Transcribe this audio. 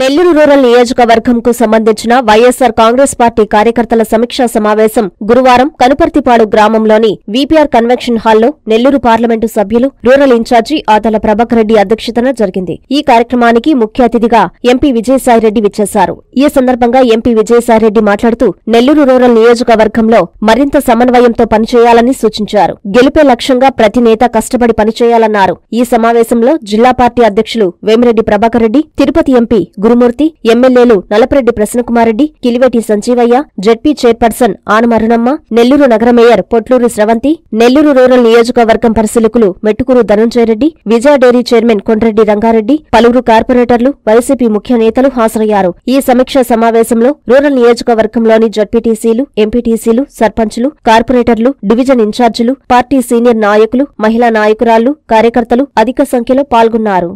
Nellore rural నియోజకవర్గంకు సంబంధించిన YSR Congress party కార్యకర్తల సమీక్షా సమావేశం గురువారం కనుపర్తిపాడు గ్రామంలోని వీపీఆర్ కన్వెన్షన్ హాల్లో నెల్లూరు పార్లమెంటు సభ్యులు రూరల్ ఇన్ఛార్జి ఆదల ప్రభాకర్ రెడ్డి అధ్యక్షతన జరిగింది. ఈ కార్యక్రమానికి ముఖ్య అతిథిగా ఎంపీ విజయసాయిరెడ్డి విచ్చేశారు. ఈ సందర్భంగా ఎంపీ విజయసాయిరెడ్డి మాట్లాడుతూ నెల్లూరు రూరల్ నియోజకవర్గంలో మరింత సమన్వయంతో పనిచేయాలని సూచించారు. గెలిపే లక్ష్యంగా ప్రతి నేత కష్టపడి పనిచేయాలన్నారు. ఈ సమావేశంలో జిల్లా పార్టీ అధ్యక్షులు వేమిరెడ్డి ప్రభాకర్ రెడ్డి తిరుపతి ఎంపీ గురుమూర్తి ఎమ్మెల్యేలు నలపరెడ్డి ప్రసన్నకుమారెడ్డి కిలివెటి సంజీవయ్య జడ్పీ చైర్పర్సన్ ఆనమరుణమ్మ నెల్లూరు నగర మేయర్ పొట్లూరు స్రవంతి నెల్లూరు రూరల్ నియోజకవర్గం పరిశీలకులు మెట్టుకూరు ధనుంజయ రెడ్డి విజయ డైరీ చైర్మన్ కొండ్రెడ్డి రంగారెడ్డి పలువురు కార్పొరేటర్లు వైసీపీ ముఖ్య నేతలు హాజరయ్యారు. ఈ సమీక్షా సమావేశంలో రూరల్ నియోజకవర్గంలోని జడ్పీటీసీలు ఎంపీటీసీలు సర్పంచులు కార్పొరేటర్లు డివిజన్ ఇన్ఛార్జీలు పార్టీ సీనియర్ నాయకులు మహిళా నాయకురాళ్ళు కార్యకర్తలు అధిక సంఖ్యలో పాల్గొన్నారు.